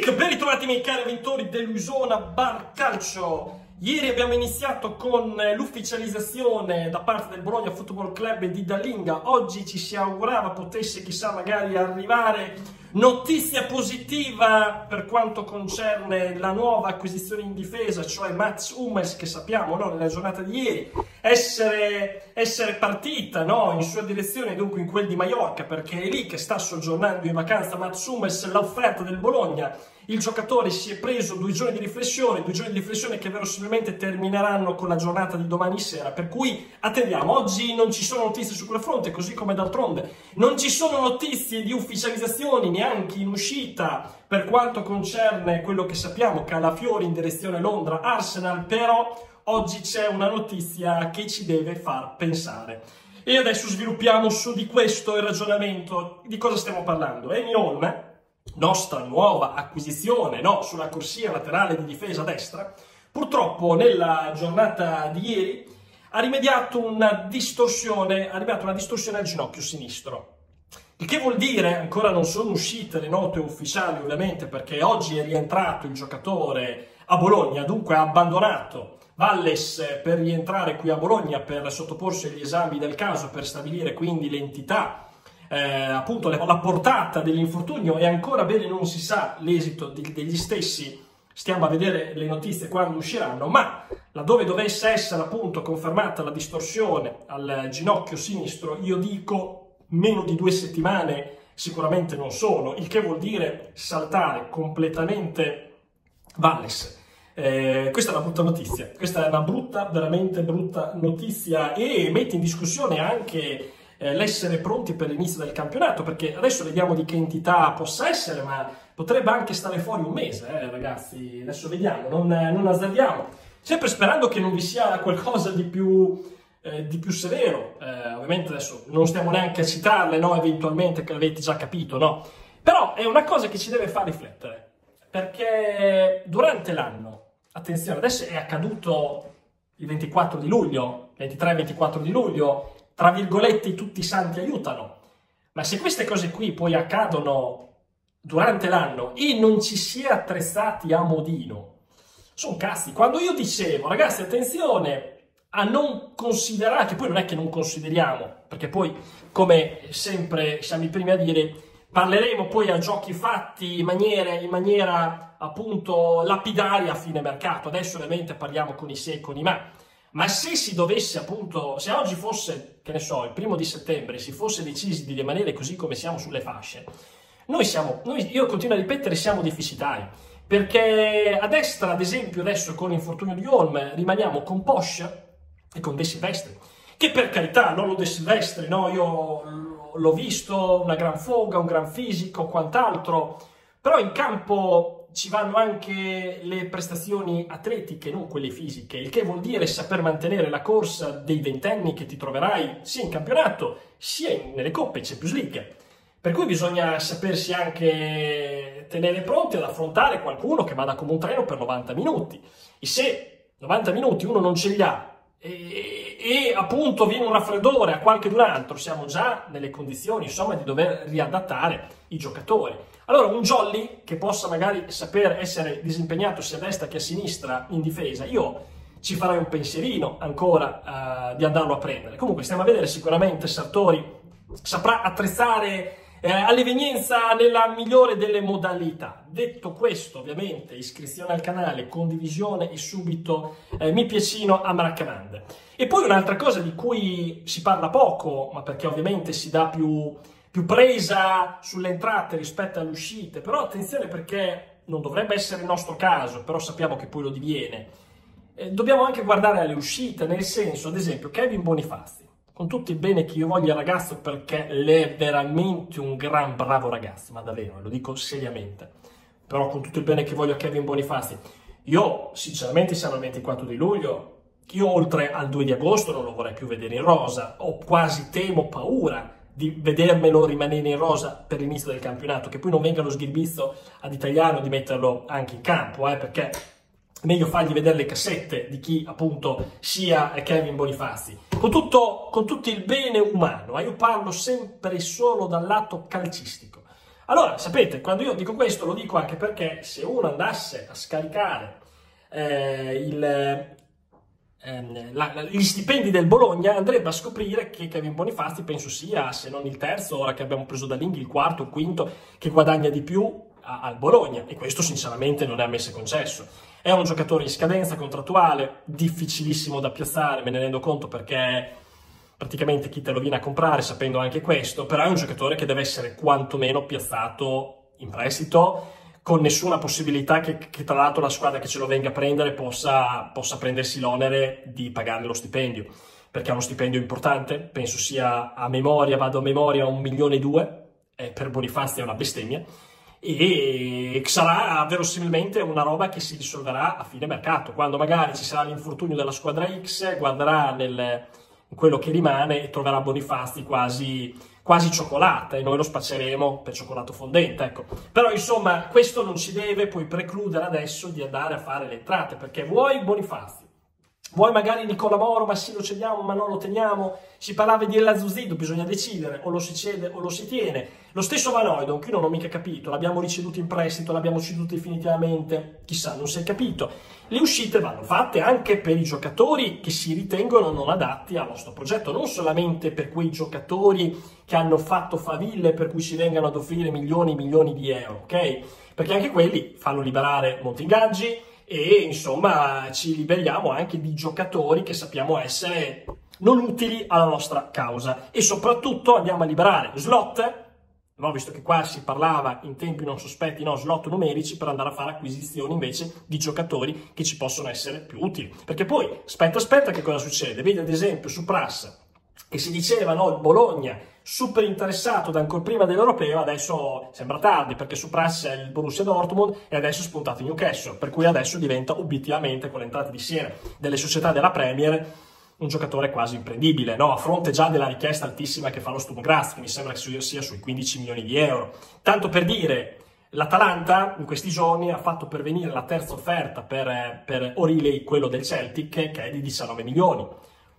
Click, ben ritrovati miei cari avventori dell'Usona Bar Calcio. Ieri abbiamo iniziato con l'ufficializzazione da parte del Bologna Football Club di Dalinga. Oggi ci si augurava potesse chissà magari arrivare notizia positiva per quanto concerne la nuova acquisizione in difesa, cioè Mats Hummels che sappiamo no, nella giornata di ieri essere, essere partita no, in sua direzione, dunque in quel di Mallorca, perché è lì che sta soggiornando in vacanza Mats Hummels, l'offerta del Bologna. Il giocatore si è preso due giorni di riflessione, due giorni di riflessione che verosimilmente termineranno con la giornata di domani sera, per cui attendiamo, oggi non ci sono notizie su quel fronte, così come d'altronde non ci sono notizie di ufficializzazioni neanche in uscita per quanto concerne quello che sappiamo, Calafiori in direzione Londra-Arsenal, però oggi c'è una notizia che ci deve far pensare. E adesso sviluppiamo su di questo il ragionamento. Di cosa stiamo parlando? Amy Holm, nostra nuova acquisizione no, sulla corsia laterale di difesa destra, purtroppo nella giornata di ieri ha rimediato una distorsione, ha rimediato una distorsione al ginocchio sinistro. Il che vuol dire, ancora non sono uscite le note ufficiali ovviamente, perché oggi è rientrato il giocatore a Bologna, dunque ha abbandonato Valles per rientrare qui a Bologna per sottoporsi agli esami del caso, per stabilire quindi l'entità eh, appunto la portata dell'infortunio. E ancora bene non si sa l'esito degli stessi, stiamo a vedere le notizie quando usciranno, ma laddove dovesse essere appunto confermata la distorsione al ginocchio sinistro, io dico meno di due settimane sicuramente non sono, il che vuol dire saltare completamente Valles. Eh, questa è una brutta notizia, questa è una brutta, veramente brutta notizia e mette in discussione anche eh, l'essere pronti per l'inizio del campionato, perché adesso vediamo di che entità possa essere, ma potrebbe anche stare fuori un mese, eh, ragazzi, adesso vediamo, non, non azzardiamo, sempre sperando che non vi sia qualcosa di più... Eh, di più severo, eh, ovviamente adesso non stiamo neanche a citarle, no? eventualmente che l'avete già capito, no? Però è una cosa che ci deve far riflettere, perché durante l'anno, attenzione, adesso è accaduto il 24 di luglio, 23-24 di luglio, tra virgolette, tutti i santi aiutano. Ma se queste cose qui poi accadono durante l'anno e non ci si è attrezzati a modino, sono cazzi. Quando io dicevo, ragazzi, attenzione a non considerare, che poi non è che non consideriamo, perché poi, come sempre siamo i primi a dire, parleremo poi a giochi fatti in maniera, in maniera appunto lapidaria a fine mercato. Adesso ovviamente parliamo con i se e con i ma. Ma se si dovesse appunto, se oggi fosse, che ne so, il primo di settembre, si fosse decisi di rimanere così come siamo sulle fasce, noi siamo, noi, io continuo a ripetere, siamo deficitari. Perché a destra, ad esempio, adesso con l'infortunio di Holm, rimaniamo con Porsche e con De Silvestri. Che per carità, non lo De Silvestri, no? Io l'ho visto, una gran foga, un gran fisico, quant'altro. Però in campo ci vanno anche le prestazioni atletiche, non quelle fisiche, il che vuol dire saper mantenere la corsa dei ventenni che ti troverai sia in campionato sia nelle coppe Champions League. Per cui bisogna sapersi anche tenere pronti ad affrontare qualcuno che vada come un treno per 90 minuti. E se 90 minuti uno non ce li ha e, e appunto viene un raffreddore a qualche d'un altro, siamo già nelle condizioni insomma di dover riadattare i giocatori. Allora un jolly che possa magari saper essere disimpegnato sia a destra che a sinistra in difesa, io ci farei un pensierino ancora uh, di andarlo a prendere. Comunque stiamo a vedere sicuramente Sartori saprà attrezzare eh, all'evenienza nella migliore delle modalità. Detto questo, ovviamente, iscrizione al canale, condivisione e subito eh, mi piacino a raccomando. E poi un'altra cosa di cui si parla poco, ma perché ovviamente si dà più, più presa sulle entrate rispetto alle uscite, però attenzione perché non dovrebbe essere il nostro caso, però sappiamo che poi lo diviene. Eh, dobbiamo anche guardare alle uscite, nel senso, ad esempio, Kevin Bonifazzi con tutto il bene che io voglio al ragazzo perché lei è veramente un gran bravo ragazzo, ma davvero, lo dico seriamente. Però con tutto il bene che voglio a Kevin Bonifazzi, io sinceramente siamo al 24 di luglio, io oltre al 2 di agosto non lo vorrei più vedere in rosa, ho quasi temo paura di vedermelo rimanere in rosa per l'inizio del campionato, che poi non venga lo sghirbizzo ad italiano di metterlo anche in campo, eh, perché meglio fargli vedere le cassette di chi appunto sia Kevin Bonifazzi. Con tutto, con tutto il bene umano, eh? io parlo sempre solo dal lato calcistico. Allora, sapete, quando io dico questo lo dico anche perché se uno andasse a scaricare eh, il, ehm, la, la, gli stipendi del Bologna andrebbe a scoprire che Kevin Bonifazzi penso sia, se non il terzo, ora che abbiamo preso da Linghi, il quarto, il quinto, che guadagna di più al Bologna e questo sinceramente non è a me se concesso. È un giocatore in scadenza contrattuale, difficilissimo da piazzare, me ne rendo conto perché praticamente chi te lo viene a comprare sapendo anche questo, però è un giocatore che deve essere quantomeno piazzato in prestito con nessuna possibilità che, che, tra l'altro la squadra che ce lo venga a prendere possa, possa prendersi l'onere di pagare lo stipendio, perché è uno stipendio importante, penso sia a memoria, vado a memoria, un milione e due, per Bonifazzi è una bestemmia, e sarà verosimilmente una roba che si risolverà a fine mercato, quando magari ci sarà l'infortunio della squadra X, guarderà nel quello che rimane e troverà Bonifazzi quasi, quasi cioccolata e noi lo spacceremo per cioccolato fondente. Ecco. Però insomma questo non ci deve poi precludere adesso di andare a fare le entrate perché vuoi Bonifazzi, vuoi magari Nicola Moro, ma sì lo cediamo ma non lo teniamo, si parlava di El Zuzido, bisogna decidere o lo si cede o lo si tiene. Lo stesso Vanoidon, che io non ho mica capito, l'abbiamo ricevuto in prestito, l'abbiamo ceduto definitivamente, chissà, non si è capito. Le uscite vanno fatte anche per i giocatori che si ritengono non adatti al nostro progetto, non solamente per quei giocatori che hanno fatto faville per cui si vengano ad offrire milioni e milioni di euro, ok? Perché anche quelli fanno liberare molti ingaggi e insomma ci liberiamo anche di giocatori che sappiamo essere non utili alla nostra causa e soprattutto andiamo a liberare slot no? visto che qua si parlava in tempi non sospetti, no, slot numerici, per andare a fare acquisizioni invece di giocatori che ci possono essere più utili. Perché poi, aspetta, aspetta, che cosa succede? Vedi ad esempio su Pras, che si diceva, no, il Bologna super interessato da ancora prima dell'Europeo, adesso sembra tardi perché su Pras è il Borussia Dortmund e adesso è spuntato in Newcastle, per cui adesso diventa obiettivamente con l'entrata di Siena delle società della Premier un giocatore quasi imprendibile, no? a fronte già della richiesta altissima che fa lo Sturm Graz, che mi sembra che sia sui 15 milioni di euro. Tanto per dire, l'Atalanta in questi giorni ha fatto pervenire la terza offerta per, per O'Reilly, quello del Celtic, che è di 19 milioni.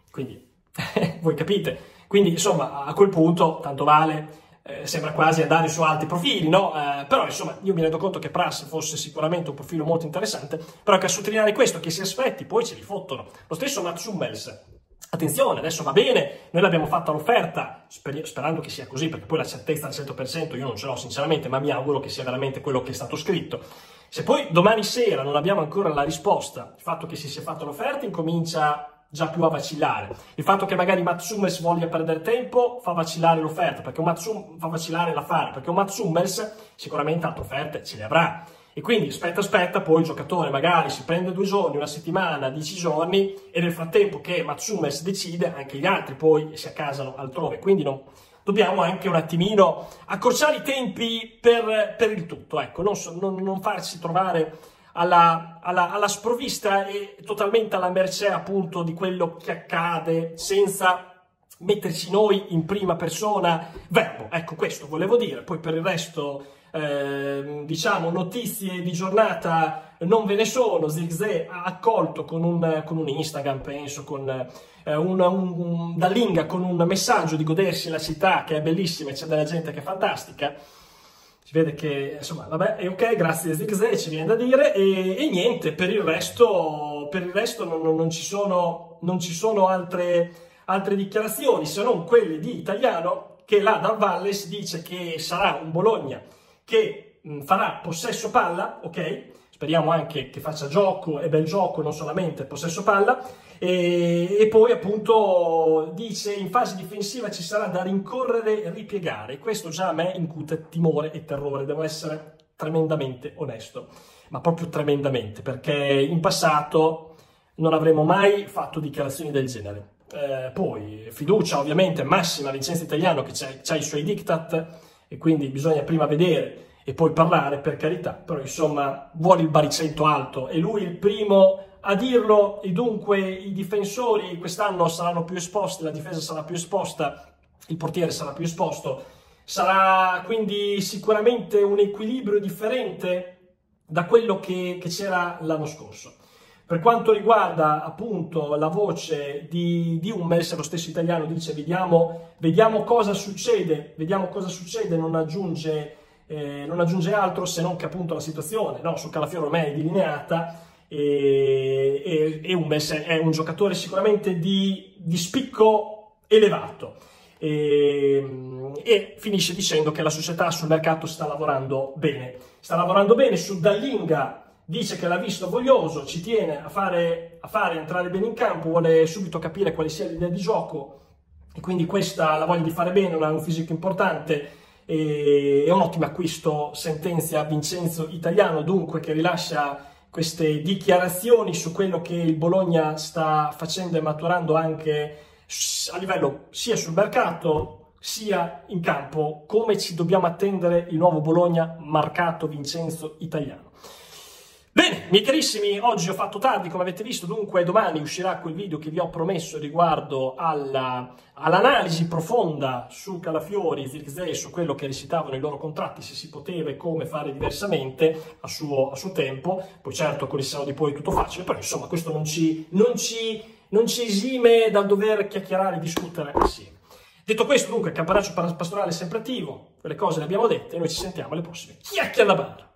Quindi, voi capite. Quindi, insomma, a quel punto, tanto vale, eh, sembra quasi andare su altri profili, no? Eh, però, insomma, io mi rendo conto che Prass fosse sicuramente un profilo molto interessante, però che a sottolineare questo, che si aspetti, poi ce li fottono. Lo stesso Matt Hummels, Attenzione, adesso va bene, noi l'abbiamo fatta l'offerta, sper- sperando che sia così, perché poi la certezza al 100% io non ce l'ho sinceramente, ma mi auguro che sia veramente quello che è stato scritto. Se poi domani sera non abbiamo ancora la risposta, il fatto che si sia fatta l'offerta incomincia già più a vacillare. Il fatto che magari Matsumes voglia perdere tempo fa vacillare l'offerta, perché un Matsum fa vacillare l'affare, perché un Matsumes sicuramente altre offerte ce le avrà. E quindi aspetta, aspetta, poi il giocatore magari si prende due giorni, una settimana, dieci giorni e nel frattempo che Matsumes decide, anche gli altri poi si accasano altrove. Quindi non, dobbiamo anche un attimino accorciare i tempi per, per il tutto, ecco, non, non, non farci trovare alla, alla, alla, sprovvista e totalmente alla mercé appunto di quello che accade senza metterci noi in prima persona verbo. Ecco, questo volevo dire. Poi per il resto eh, diciamo, notizie di giornata non ve ne sono. Zirkzee ha accolto con un, con un Instagram, penso, con eh, un, un, un, da Linga con un messaggio di godersi la città che è bellissima e c'è della gente che è fantastica. Si vede che, insomma, vabbè, è ok, grazie a Zirkzee, ci viene da dire. E, e, niente, per il resto, per il resto non, non, ci sono, non ci sono altre, altre dichiarazioni se non quelle di Italiano che là dal Valles dice che sarà un Bologna che farà possesso palla, ok? Speriamo anche che faccia gioco e bel gioco, non solamente possesso palla. E, e, poi appunto dice in fase difensiva ci sarà da rincorrere e ripiegare. Questo già a me incute timore e terrore, devo essere tremendamente onesto, ma proprio tremendamente, perché in passato non avremmo mai fatto dichiarazioni del genere. Eh, poi fiducia ovviamente massima Vincenzo Italiano che ha i suoi diktat e quindi bisogna prima vedere e poi parlare per carità, però insomma vuole il baricentro alto e lui il primo a dirlo e dunque i difensori quest'anno saranno più esposti, la difesa sarà più esposta, il portiere sarà più esposto, sarà quindi sicuramente un equilibrio differente da quello che, che c'era l'anno scorso. Per quanto riguarda appunto la voce di, di Hummels, lo stesso italiano dice vediamo, vediamo cosa succede, vediamo cosa succede, non aggiunge eh, non aggiunge altro se non che appunto la situazione no, su Calafiore ormai è delineata e, e, e un è un giocatore sicuramente di, di spicco elevato. E, e, finisce dicendo che la società sul mercato sta lavorando bene. Sta lavorando bene su Dallinga, dice che l'ha visto voglioso, ci tiene a fare, a fare entrare bene in campo, vuole subito capire quale sia l'idea di gioco. E quindi questa la voglia di fare bene, non ha un fisico importante è un ottimo acquisto, sentenzia Vincenzo Italiano, dunque che rilascia queste dichiarazioni su quello che il Bologna sta facendo e maturando anche a livello sia sul mercato sia in campo, come ci dobbiamo attendere il nuovo Bologna marcato Vincenzo Italiano. Bene, miei carissimi, oggi ho fatto tardi come avete visto, dunque domani uscirà quel video che vi ho promesso riguardo alla, all'analisi profonda su Calafiori e Zirkzee, su quello che recitavano i loro contratti, se si poteva e come fare diversamente a suo, a suo tempo, poi certo con il seno di poi è tutto facile, però insomma questo non ci, non ci, non ci esime dal dover chiacchierare e discutere insieme. Detto questo, dunque, il campanaccio pastorale è sempre attivo, quelle cose le abbiamo dette e noi ci sentiamo alle prossime chiacchiere alla barra.